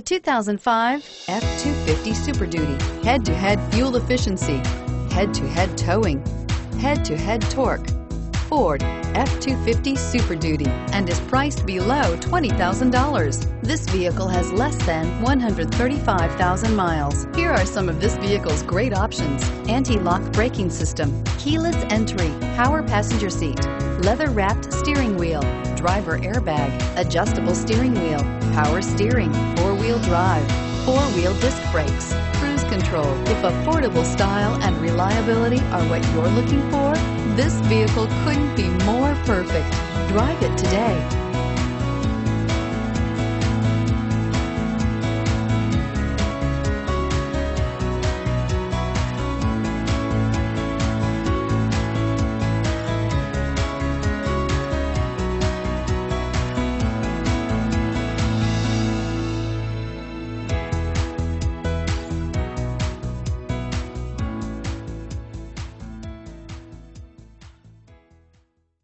The 2005 F-250 Super Duty. Head-to-head fuel efficiency, head-to-head towing, head-to-head torque. Ford F-250 Super Duty and is priced below $20,000. This vehicle has less than 135,000 miles. Here are some of this vehicle's great options. Anti-lock braking system, keyless entry, power passenger seat, leather-wrapped steering wheel, driver airbag, adjustable steering wheel, power steering, four-wheel drive, four-wheel disc brakes, cruise control. If affordable style and reliability are what you're looking for, this vehicle couldn't be more perfect. Drive it today.